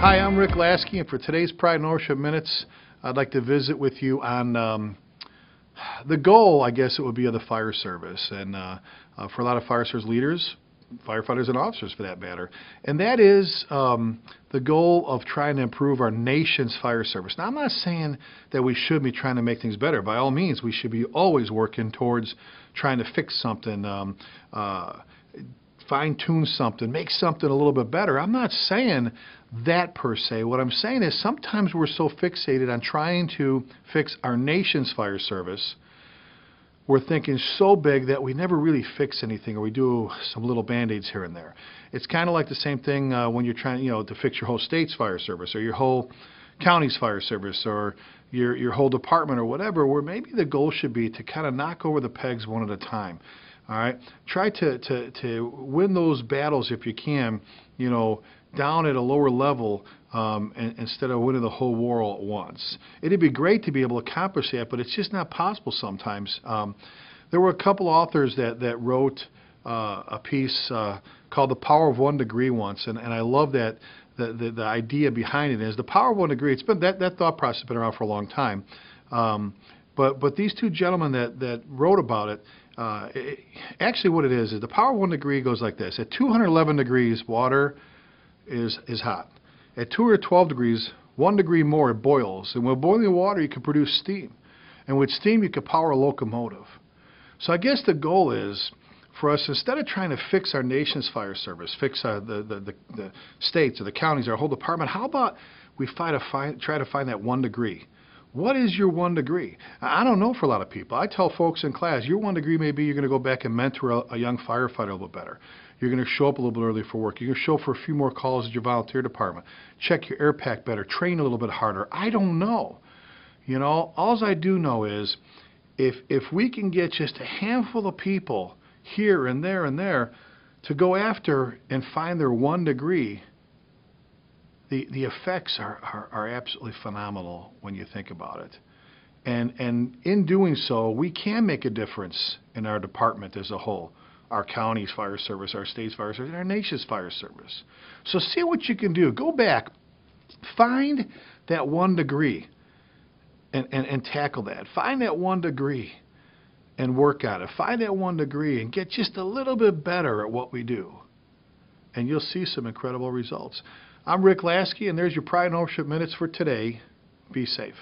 Hi, I'm Rick Lasky, and for today's Pride and Ownership Minutes, I'd like to visit with you on um, the goal, I guess it would be, of the fire service, and uh, uh, for a lot of fire service leaders, firefighters and officers for that matter, and that is um, the goal of trying to improve our nation's fire service. Now, I'm not saying that we should be trying to make things better. By all means, we should be always working towards trying to fix something. Um, uh, fine tune something, make something a little bit better. I'm not saying that per se. What I'm saying is sometimes we're so fixated on trying to fix our nation's fire service, we're thinking so big that we never really fix anything or we do some little band-aids here and there. It's kind of like the same thing uh, when you're trying, you know, to fix your whole state's fire service or your whole county's fire service or your your whole department or whatever, where maybe the goal should be to kind of knock over the pegs one at a time. All right, try to to to win those battles if you can. You know, down at a lower level um, and, instead of winning the whole war all at once. It'd be great to be able to accomplish that, but it's just not possible sometimes. Um, there were a couple authors that that wrote uh, a piece uh, called "The Power of One Degree" once, and, and I love that. The, the, the idea behind it is the power of one degree. It's been that that thought process has been around for a long time, um, but but these two gentlemen that that wrote about it uh, it, actually what it is is the power of one degree goes like this. At 211 degrees, water is, is hot. At 212 degrees, one degree more, it boils. And with boiling water, you can produce steam. And with steam, you can power a locomotive. So I guess the goal is for us, instead of trying to fix our nation's fire service, fix uh, the, the, the, the, states or the counties, our whole department, how about we find, try to find that one degree? What is your one degree? I don't know for a lot of people. I tell folks in class, your one degree may be you're going to go back and mentor a, a young firefighter a little bit better. You're going to show up a little bit early for work. You're going to show up for a few more calls at your volunteer department. Check your air pack better. Train a little bit harder. I don't know. You know, all I do know is if if we can get just a handful of people here and there and there to go after and find their one degree, the, the effects are, are, are absolutely phenomenal when you think about it. And, and in doing so, we can make a difference in our department as a whole our county's fire service, our state's fire service, and our nation's fire service. So see what you can do. Go back, find that one degree and, and, and tackle that. Find that one degree and work on it. Find that one degree and get just a little bit better at what we do. And you'll see some incredible results. I'm Rick Lasky, and there's your Pride and Ownership Minutes for today. Be safe.